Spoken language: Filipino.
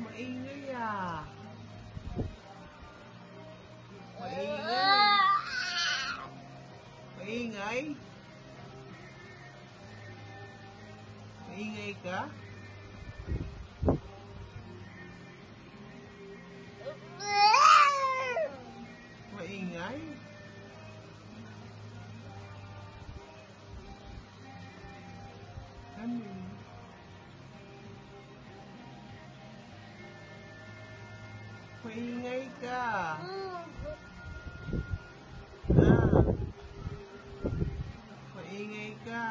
Maingay ah. Maingay. Maingay. Maingay ka? Maingay ka. Mm. Ah. Maingay ka.